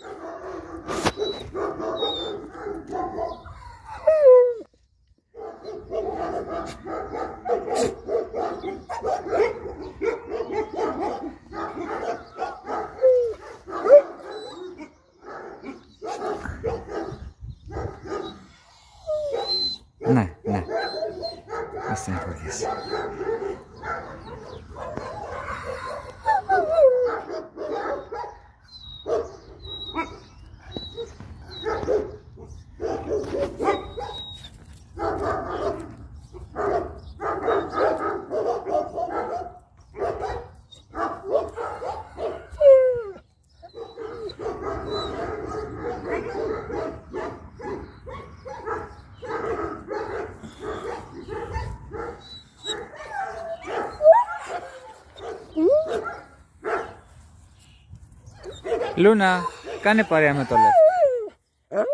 Не, не. Не съм погис. Λούνα, κάνε παρέα με το λεφτό.